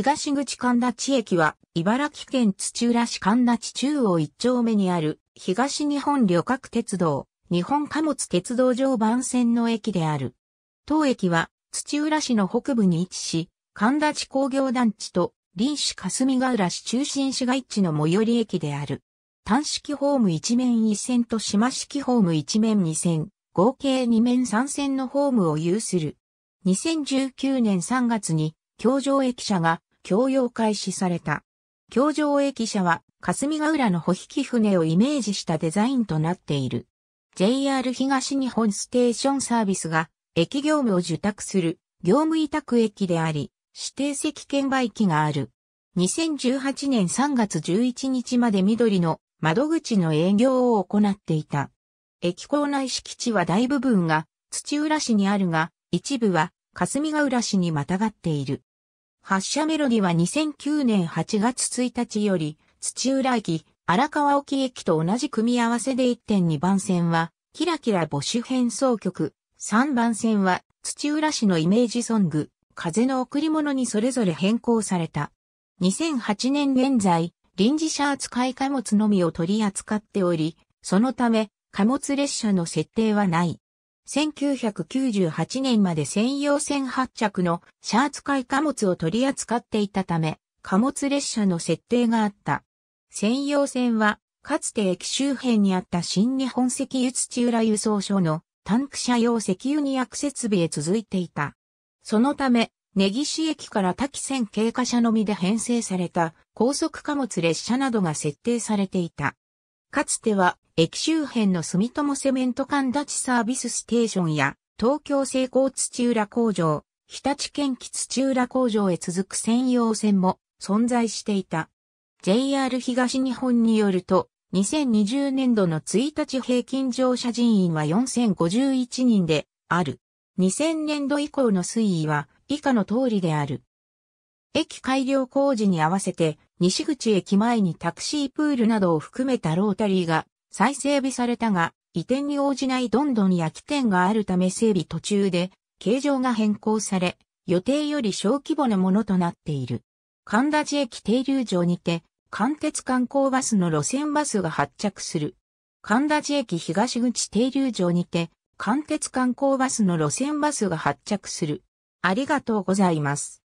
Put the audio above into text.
東口神立駅は、茨城県土浦市神立中央一丁目にある、東日本旅客鉄道、日本貨物鉄道常磐線の駅である。当駅は、土浦市の北部に位置し、神立工業団地と臨市霞ヶ浦市中心市街地の最寄り駅である。単式ホーム一面一線と島式ホーム一面二線、合計二面三線のホームを有する。2019年3月に、橋上駅舎が供用開始された。橋上駅舎は、霞ヶ浦の保引船をイメージしたデザインとなっている。JR 東日本ステーションサービスが、駅業務を受託する、業務委託駅であり、指定席券売機がある。2018年3月11日まで緑の窓口の営業を行っていた。駅構内敷地は大部分が土浦市にあるが、一部は霞ヶ浦市にまたがっている。発車メロディは2009年8月1日より土浦駅、荒川沖駅と同じ組み合わせで1.2番線はキラキラ母子変奏曲、3番線は土浦市のイメージソング、風の贈り物にそれぞれ変更された。2008年現在、臨時車扱い貨物のみを取り扱っており、そのため貨物列車の設定はない。1998年まで専用線発着の車扱い貨物を取り扱っていたため、貨物列車の設定があった。専用線は、かつて駅周辺にあった新日本石油土浦輸送所のタンク車用石油に薬設備へ続いていた。そのため、根岸駅から滝線経過車のみで編成された高速貨物列車などが設定されていた。かつては、駅周辺の住友セメント間立ちサービスステーションや、東京成功土浦工場、日立県機土浦工場へ続く専用線も存在していた。JR 東日本によると、2020年度の1日平均乗車人員は4051人である。2000年度以降の推移は以下の通りである。駅改良工事に合わせて西口駅前にタクシープールなどを含めたロータリーが再整備されたが移転に応じないどんどん焼き店があるため整備途中で形状が変更され予定より小規模なものとなっている。神立駅停留場にて関鉄観光バスの路線バスが発着する。神立駅東口停留場にて関鉄観光バスの路線バスが発着する。ありがとうございます。